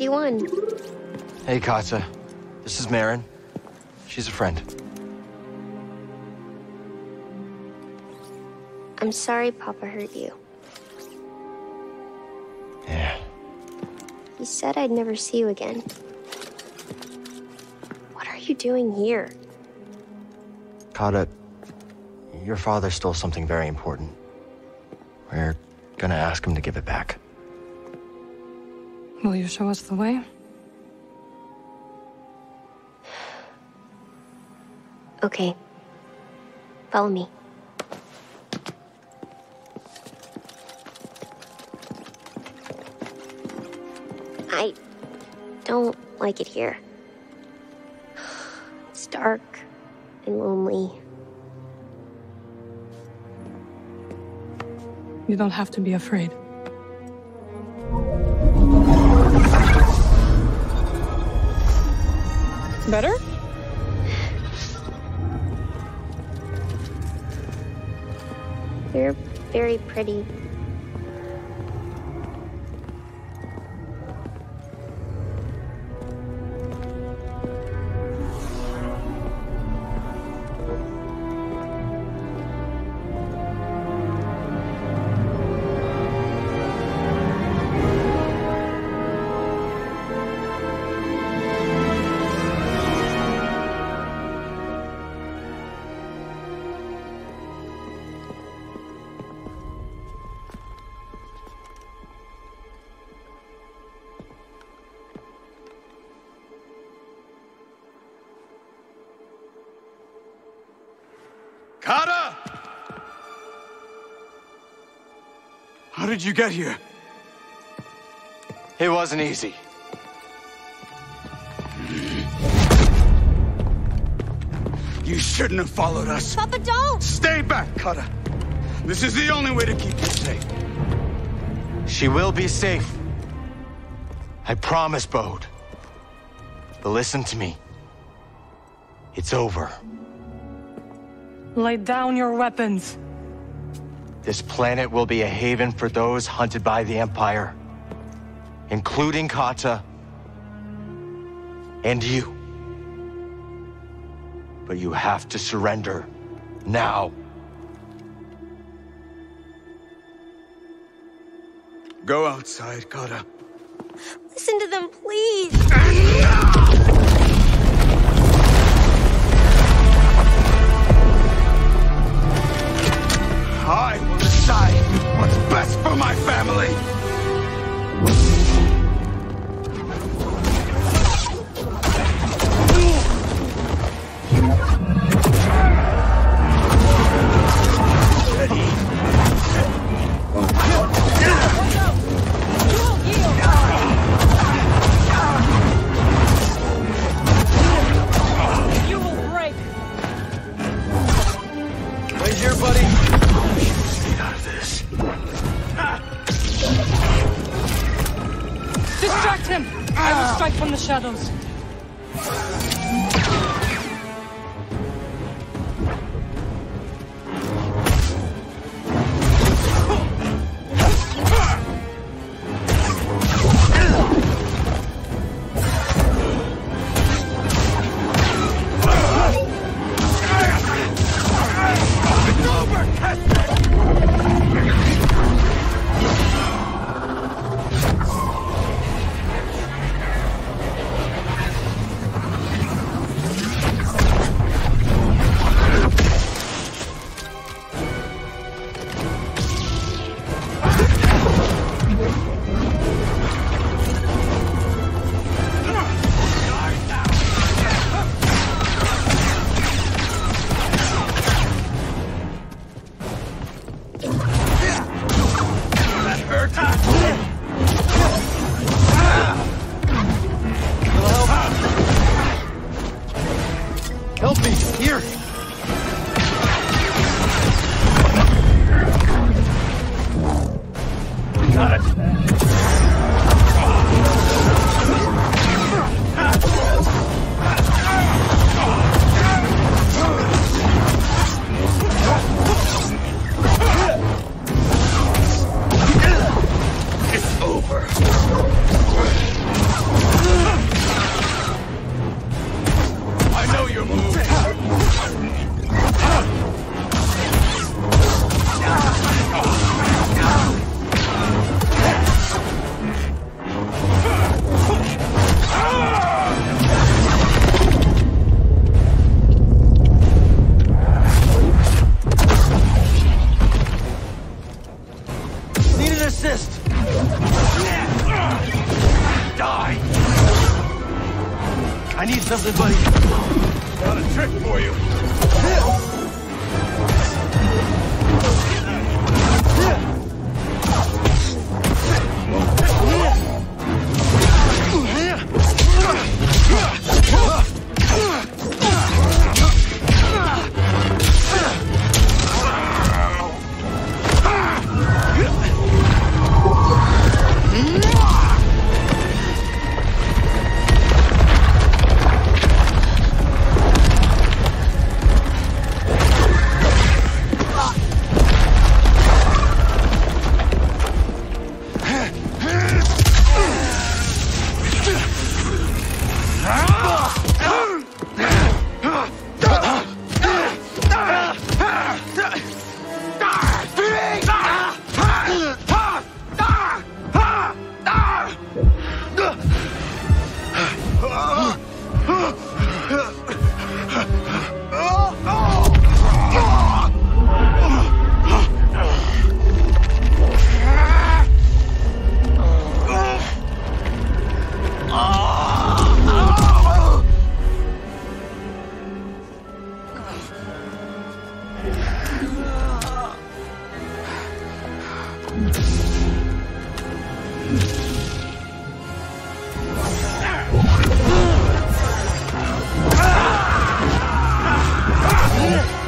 BD1. Hey, Kata. This is Merrin. She's a friend. I'm sorry Papa hurt you. Yeah. He said I'd never see you again. What are you doing here? Kata, your father stole something very important. We're gonna ask him to give it back. Will you show us the way? Okay. Follow me. I don't like it here. It's dark and lonely. You don't have to be afraid. Better? You're very pretty. Kata! How did you get here? It wasn't easy. You shouldn't have followed us. Papa, don't! Stay back, Kata. This is the only way to keep you safe. She will be safe. I promise, Bode. But listen to me. It's over. Lay down your weapons. This planet will be a haven for those hunted by the Empire, including Kata and you. But you have to surrender now. Go outside, Kata. Listen to them, please! Ah! I will decide what's best for my family. I will strike from the shadows. It's 啊！Don't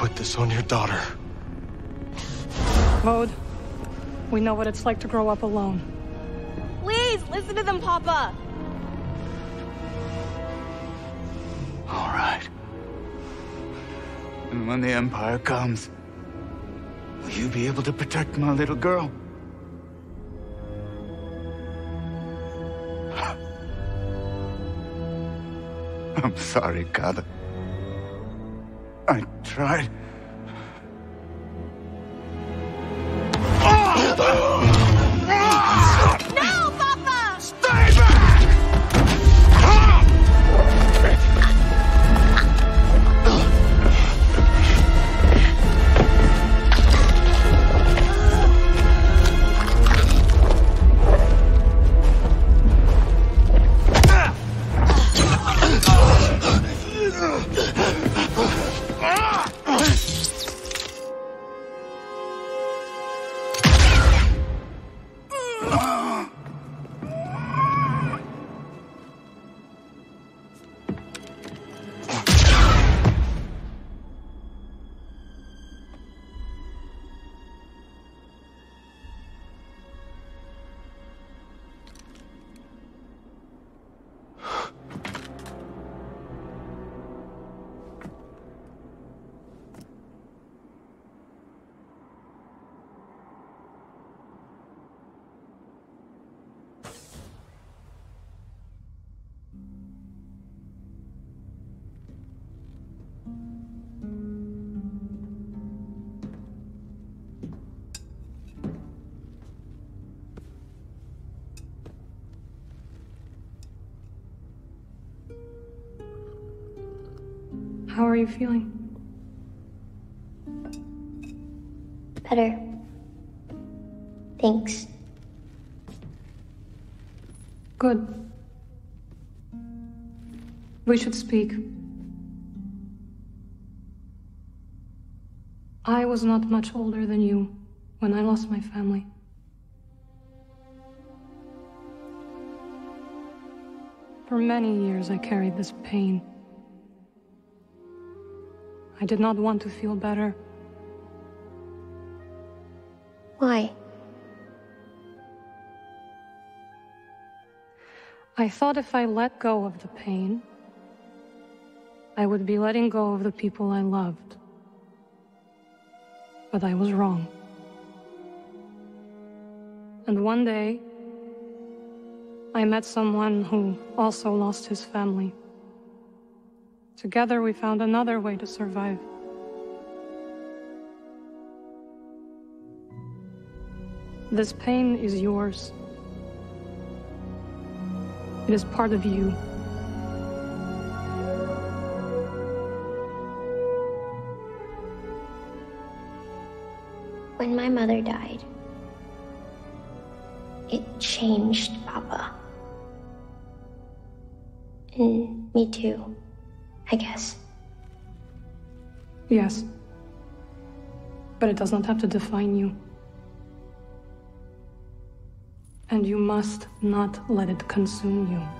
put this on your daughter. Bode, we know what it's like to grow up alone. Please, listen to them, Papa. All right. And when the Empire comes, will you be able to protect my little girl? I'm sorry, Kata. I How are you feeling? Better. Thanks. Good. We should speak. I was not much older than you when I lost my family. For many years, I carried this pain. I did not want to feel better. Why? I thought if I let go of the pain, I would be letting go of the people I loved. But I was wrong. And one day, I met someone who also lost his family. Together, we found another way to survive. This pain is yours. It is part of you. When my mother died, it changed Papa. And me too, I guess. Yes. But it does not have to define you. And you must not let it consume you.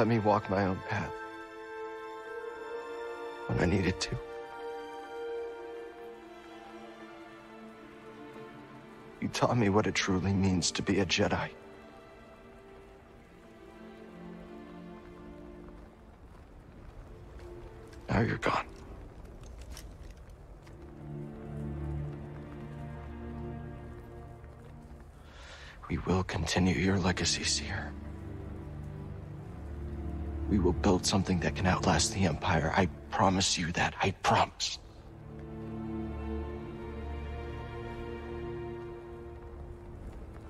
Let me walk my own path when I needed to. You taught me what it truly means to be a Jedi. Now you're gone. We will continue your legacy, Cere will build something that can outlast the Empire. I promise you that. I promise.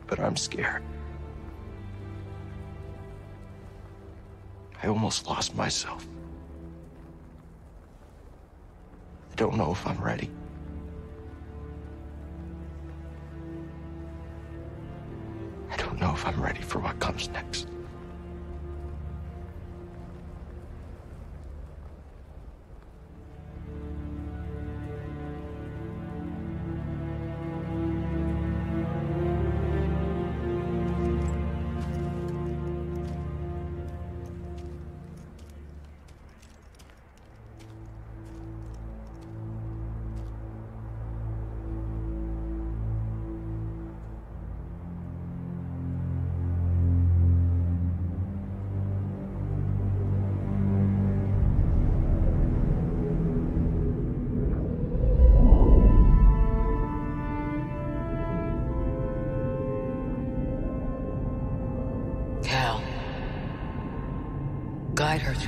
But I'm scared. I almost lost myself. I don't know if I'm ready. I don't know if I'm ready for what comes next.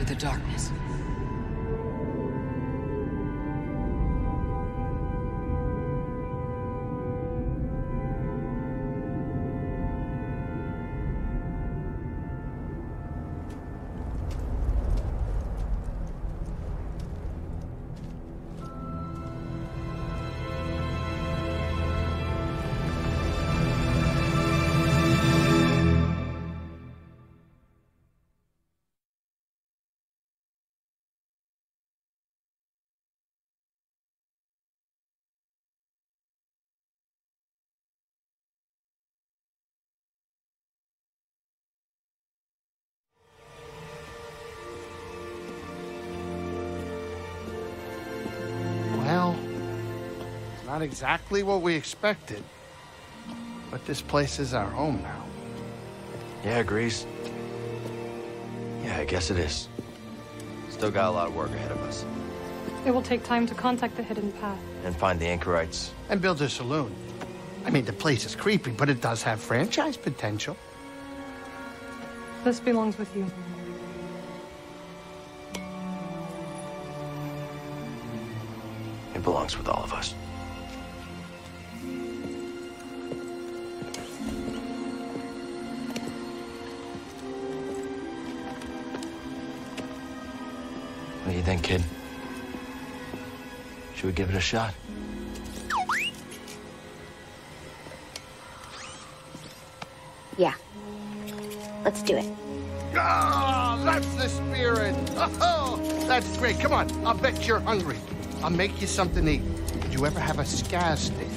The darkness. Not exactly what we expected. But this place is our home now. Yeah, Greez. Yeah, I guess it is. Still got a lot of work ahead of us. It will take time to contact the Hidden Path. And find the anchorites. And build a saloon. I mean, the place is creepy, but it does have franchise potential. This belongs with you. It belongs with all of us. You think, kid? Should we give it a shot? Yeah. Let's do it. Ah, that's the spirit. Oh, that's great. Come on, I'll bet you're hungry. I'll make you something to eat. Did you ever have a scaz stick?